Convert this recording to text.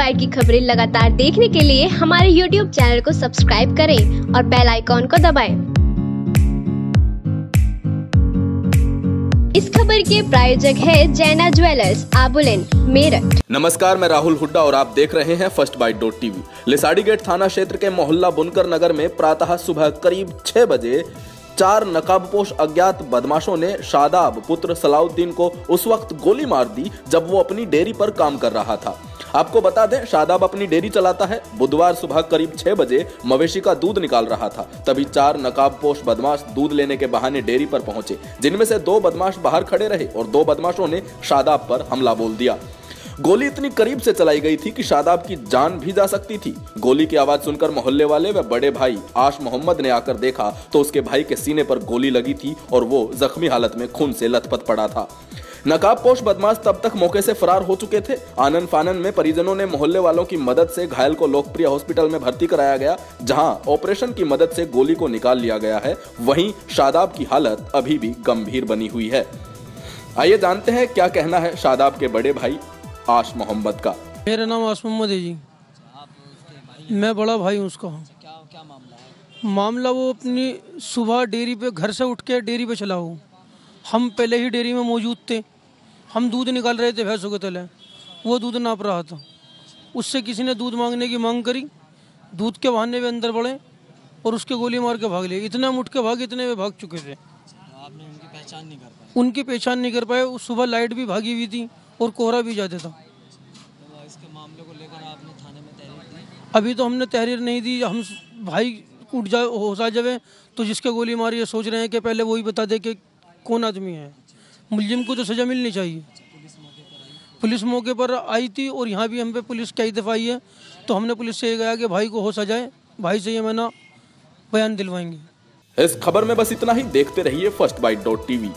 Bite की खबरें लगातार देखने के लिए हमारे यूट्यूब चैनल को सब्सक्राइब करें और बेल आइकॉन को दबाएँ। इस खबर के प्रायोजक है जैना ज्वेलर्स आबुलेन मेरठ। नमस्कार, मैं राहुल हुड्डा और आप देख रहे हैं first bite dot TV. Lisadi gate थाना क्षेत्र के मोहल्ला बुनकर नगर में प्रातः सुबह करीब छह बजे चार नकाबपोश अज्ञात बदमाशों ने शादाब पुत्र सलाउद्दीन को उस वक्त गोली मार दी जब वो अपनी डेयरी पर काम कर रहा था। आपको बता दें, शादाब अपनी डेयरी चलाता है। बुधवार सुबह करीब छह बजे मवेशी का दूध निकाल रहा था। तभी चार नकाबपोश बदमाश दूध लेने के बहाने डेयरी पर पहुँचे, जिनमें से दो बदमाश बाहर खड़े रहे और दो बदमाशों ने शादाब पर हमला बोल दिया। गोली इतनी करीब से चलाई गई थी कि शादाब की जान भी जा सकती थी। गोली की आवाज़ सुनकर मोहल्ले वाले व बड़े भाई आश मोहम्मद ने आकर देखा तो उसके भाई के सीने पर गोली लगी थी और वो जख्मी हालत में खून से लथपथ पड़ा था। नकाबपोश बदमाश तब तक मौके से फरार हो चुके थे। आनंद फानन में परिजनों ने मोहल्ले वालों की मदद से घायल को लोकप्रिय हॉस्पिटल में भर्ती कराया गया जहाँ ऑपरेशन की मदद से गोली को निकाल लिया गया है। वहीं शादाब की हालत अभी भी गंभीर बनी हुई है। आइए जानते हैं क्या कहना है शादाब के बड़े भाई आश मोहम्मद का। मेरा नाम आश मोहम्मद है जी। मैं बड़ा भाई हूँ उसका। क्या क्या मामला है? मामला वो अपनी सुबह डेयरी पे घर से उठ के डेयरी पे चला हो हम पहले ही डेयरी में मौजूद थे। हम दूध निकाल रहे थे भैंसों के तले। वो दूध नाप रहा था। उससे किसी ने दूध मांगने की मांग करी। दूध के बहाने में अंदर बढ़े और उसके गोली मार के भाग लिए। इतना मुठ के भाग इतने में भाग चुके थे। आपने उनकी पहचान नहीं कर पाई। उनकी पहचान नहीं कर पाए। उस सुबह लाइट भी भागी हुई थी और कोहरा भी जाते था। इसके मामले को लेकर आपने थाने में तहरीर दी? अभी तो हमने तहरीर नहीं दी। हम भाई उठ जा होशा जावे तो जिसके गोली मारी है सोच रहे हैं कि पहले वही बता दे कि कौन आदमी है? मुलजिम को तो सज़ा मिलनी चाहिए। पुलिस मौके पर आई थी और यहाँ भी हम पे पुलिस कई दफ़ा आई है। तो हमने पुलिस से ये कहा कि भाई को हो सजाए भाई से ये मना, बयान दिलवाएँगे। इस खबर में बस इतना ही। देखते रहिए फ़र्स्ट बाइट डॉट टीवी।